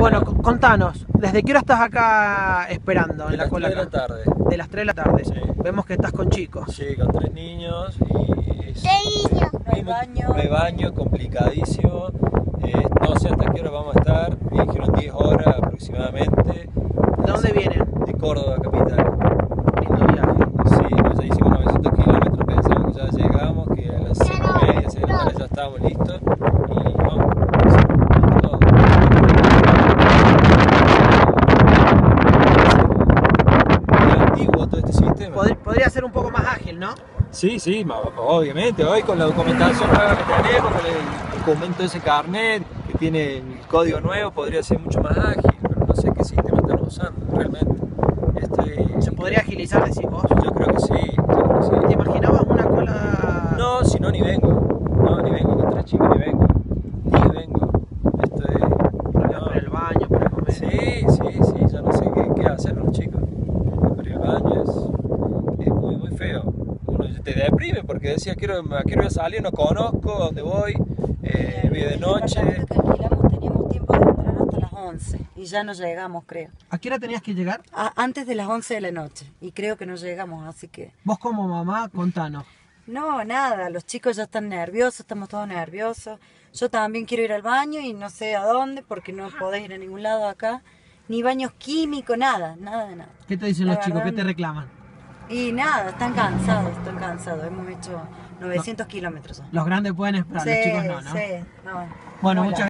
Bueno, contanos, ¿desde qué hora estás acá esperando en De la las cola? 3 de la tarde. De las 3 de la tarde. Sí. Vemos que estás con chicos. Sí, con tres niños y es, De niño. No hay baño. no hay baño, complicadísimo. Eh, no sé hasta qué hora vamos a estar. Me dijeron 10 horas aproximadamente. ¿De dónde vienen? De Córdoba capital. Lindo viaje. Sí, pues ya hicimos 900 kilómetros, pensamos que ya llegamos, que a las 5 y media, 6 de la tarde ya estábamos listos. Y vamos, sí, todo. Muy antiguo sistema. Pod- podría ser un poco más ágil, ¿no? Sí, sí, obviamente. Hoy con la documentación nueva que tenemos, con el documento de ese carnet que tiene el código nuevo, podría ser mucho más ágil, pero no sé qué sistema están usando realmente. Este, Se podría agilizar, decís vos. Yo creo que sí, yo creo que sí. ¿Te imaginabas una cola? No, si no, ni vengo. No, ni vengo. Con tres chicos ni vengo. Ni vengo. Esto es. Para no. el baño, para comer. Sí, sí, sí. Ya no sé qué, qué hacer los chicos. Ir al baño es, te deprime porque decía, quiero, quiero ir a salir, no conozco dónde voy. Eh, voy de El noche. que alquilamos teníamos tiempo de entrar hasta las 11 y ya no llegamos, creo. ¿A qué hora tenías que llegar? A- antes de las 11 de la noche y creo que no llegamos, así que... Vos como mamá, contanos. No, nada, los chicos ya están nerviosos, estamos todos nerviosos. Yo también quiero ir al baño y no sé a dónde porque no podés ir a ningún lado acá. Ni baños químicos, nada, nada de nada. ¿Qué te dicen La los chicos? ¿Qué te reclaman? Y nada, están cansados, están cansados. Hemos hecho 900 kilómetros. Los grandes pueden esperar, los Sí, chicos no, ¿no? sí, no. Bueno, Muy muchas